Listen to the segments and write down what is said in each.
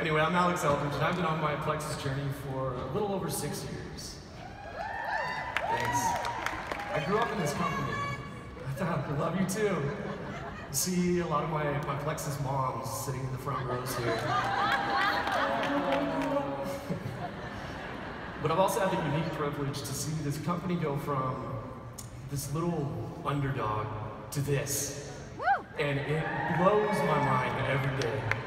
Anyway, I'm Alex Eldridge, and I've been on my Plexus journey for a little over six years. Thanks. I grew up in this company. I thought I love you too. See a lot of my, my Plexus moms sitting in the front rows here. but I've also had the unique privilege to see this company go from this little underdog to this. And it blows my mind every day.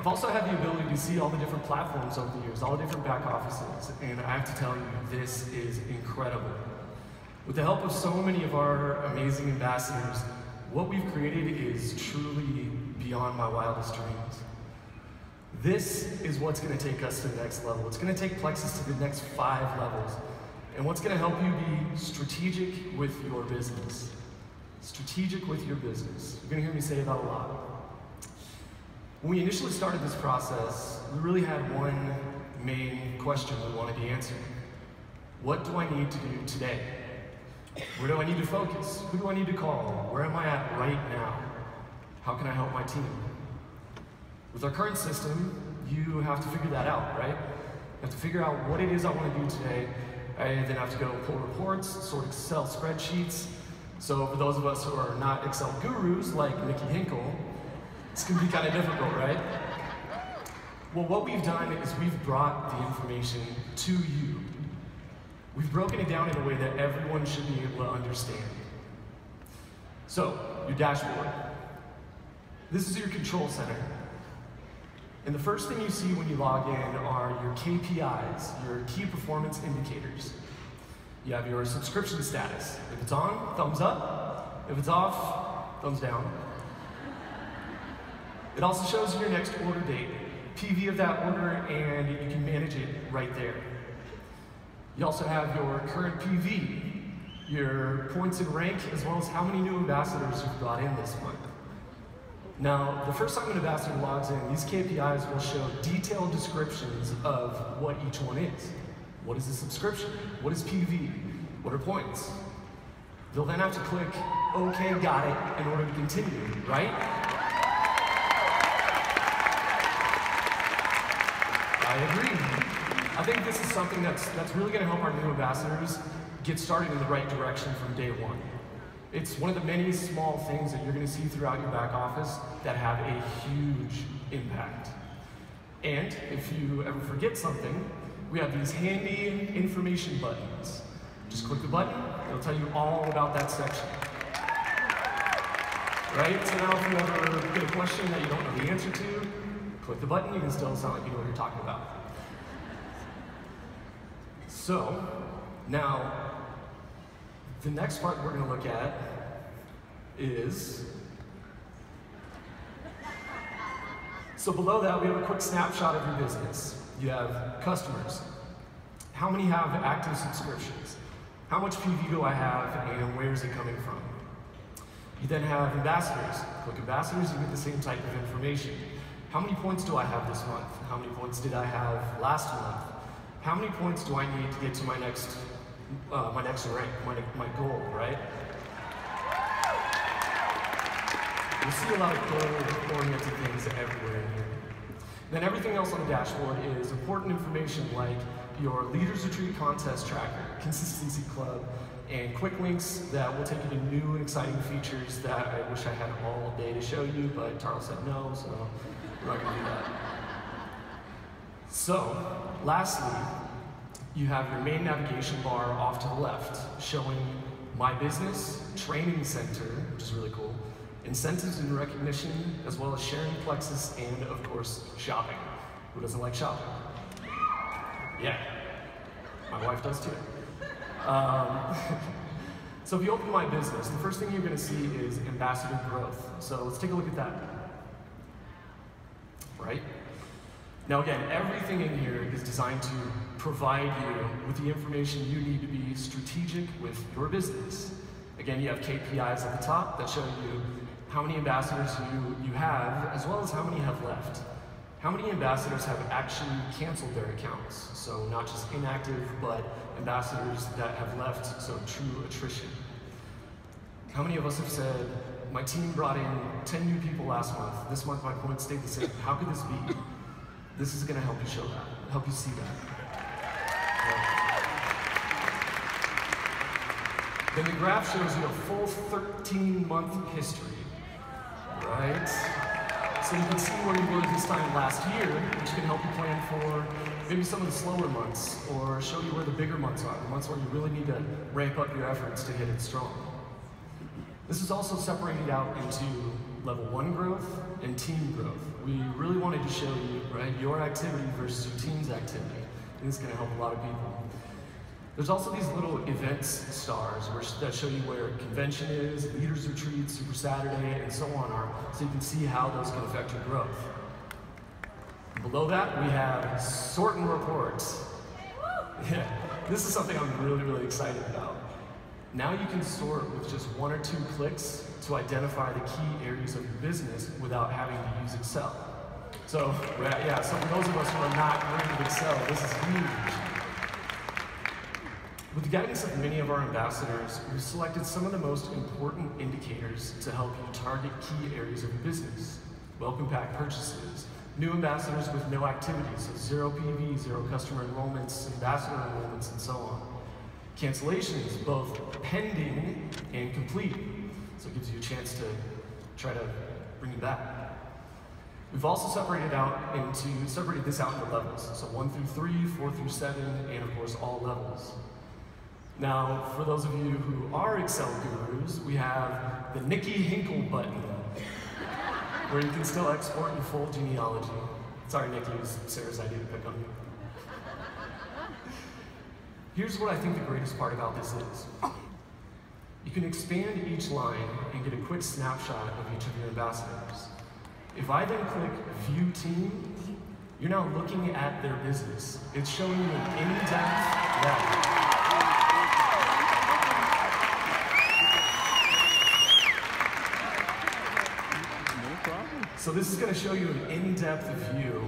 I've also had the ability to see all the different platforms over the years, all the different back offices, and I have to tell you, this is incredible. With the help of so many of our amazing ambassadors, what we've created is truly beyond my wildest dreams. This is what's going to take us to the next level. It's going to take Plexus to the next five levels. And what's going to help you be strategic with your business. Strategic with your business. You're going to hear me say that a lot. When we initially started this process, we really had one main question we wanted to answer. What do I need to do today? Where do I need to focus? Who do I need to call? Where am I at right now? How can I help my team? With our current system, you have to figure that out, right? You have to figure out what it is I want to do today. I then have to go pull reports, sort Excel spreadsheets. So for those of us who are not Excel gurus like Nikki Hinkle, it's gonna be kind of difficult, right? Well, what we've done is we've brought the information to you. We've broken it down in a way that everyone should be able to understand. So, your dashboard. This is your control center. And the first thing you see when you log in are your KPIs, your key performance indicators. You have your subscription status. If it's on, thumbs up. If it's off, thumbs down. It also shows your next order date, PV of that order, and you can manage it right there. You also have your current PV, your points in rank, as well as how many new ambassadors you've brought in this month. Now, the first time an ambassador logs in, these KPIs will show detailed descriptions of what each one is. What is a subscription? What is PV? What are points? They'll then have to click, okay, got it, in order to continue, right? I agree. I think this is something that's, that's really going to help our new ambassadors get started in the right direction from day one. It's one of the many small things that you're going to see throughout your back office that have a huge impact. And if you ever forget something, we have these handy information buttons. Just click the button, it'll tell you all about that section. Right? So now if you ever get a question that you don't know the answer to, click the button, you can still sound like you know what you're talking about. So, now, the next part we're going to look at is So below that, we have a quick snapshot of your business. You have customers. How many have active subscriptions? How much PV do I have and where is it coming from? You then have ambassadors. Click ambassadors, you get the same type of information. How many points do I have this month? How many points did I have last month? How many points do I need to get to my next, uh, my next rank, my, my goal, right? You see a lot of goal-oriented things everywhere in here. Then everything else on the dashboard is important information like your Leaders Retreat contest tracker, Consistency Club, and quick links that will take you to new and exciting features that I wish I had all day to show you, but Charles said no, so we're not to do that. So, lastly, you have your main navigation bar off to the left, showing My Business, Training Center, which is really cool, incentives and recognition, as well as sharing Plexus, and of course, shopping. Who doesn't like shopping? Yeah, my wife does too. Um, so if you open my business, the first thing you're going to see is ambassador growth. So let's take a look at that. Right? Now again, everything in here is designed to provide you with the information you need to be strategic with your business. Again, you have KPIs at the top that show you how many ambassadors you, you have, as well as how many have left. How many ambassadors have actually canceled their accounts? So not just inactive, but ambassadors that have left, so true attrition. How many of us have said, my team brought in 10 new people last month. This month my points stayed the same. How could this be? This is gonna help you show that, help you see that. Then the graph shows you a full 13 month history, right? So you can see where you were this time last year, which can help you plan for maybe some of the slower months, or show you where the bigger months are, the months where you really need to ramp up your efforts to hit it strong. This is also separated out into level one growth and team growth. We really wanted to show you, right, your activity versus your team's activity. And this is gonna help a lot of people. There's also these little events stars that show you where convention is, leaders retreat, Super Saturday, and so on are, so you can see how those can affect your growth. Below that, we have sort and reports. Yeah, this is something I'm really, really excited about. Now you can sort with just one or two clicks to identify the key areas of your business without having to use Excel. So, yeah, so for those of us who are not great with Excel, this is huge. With the guidance of many of our ambassadors, we've selected some of the most important indicators to help you target key areas of business. Welcome pack purchases, new ambassadors with no activity, so zero PV, zero customer enrollments, ambassador enrollments, and so on cancellations, both pending and complete. So it gives you a chance to try to bring it back. We've also separated out into separated this out into levels. So one through three, four through seven, and of course all levels. Now, for those of you who are Excel gurus, we have the Nikki Hinkle button, where you can still export your full genealogy. Sorry, Nikki, it was Sarah's idea to pick on you. Here's what I think the greatest part about this is. You can expand each line and get a quick snapshot of each of your ambassadors. If I then click View Team, you're now looking at their business. It's showing you an in-depth. So this is going to show you an in-depth view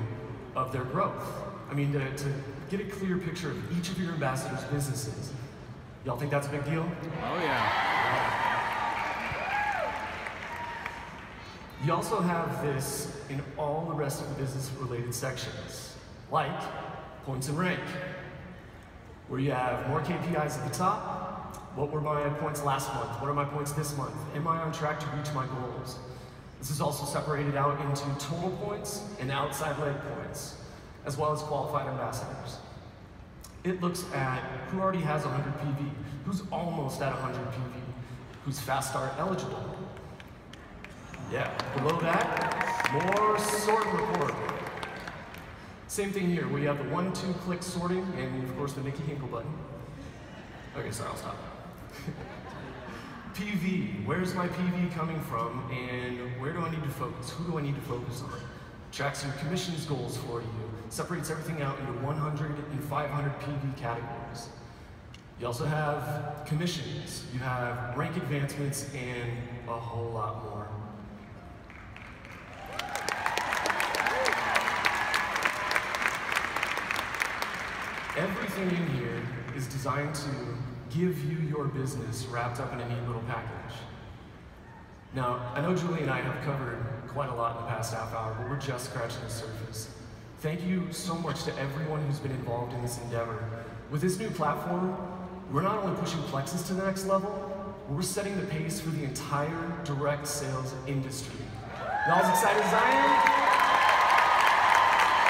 of their growth. I mean, to, to get a clear picture of each of your ambassadors' businesses. Y'all think that's a big deal? Oh, yeah. You also have this in all the rest of the business-related sections, like points and rank, where you have more KPIs at the top. What were my points last month? What are my points this month? Am I on track to reach my goals? This is also separated out into total points and outside leg points as well as qualified ambassadors. It looks at who already has 100 PV, who's almost at 100 PV, who's fast start eligible. Yeah, below that, more sort report. Same thing here, we have the one, two click sorting, and of course the Nikki Hinkle button. Okay, sorry, I'll stop. PV, where's my PV coming from, and where do I need to focus? Who do I need to focus on? Tracks your commissions goals for you, separates everything out into 100 and 500 PV categories. You also have commissions, you have rank advancements, and a whole lot more. Everything in here is designed to give you your business wrapped up in a neat little package. Now, I know Julie and I have covered quite a lot in the past half hour, but we're just scratching the surface. Thank you so much to everyone who's been involved in this endeavor. With this new platform, we're not only pushing Plexus to the next level, we're setting the pace for the entire direct sales industry. Y'all as excited as I am?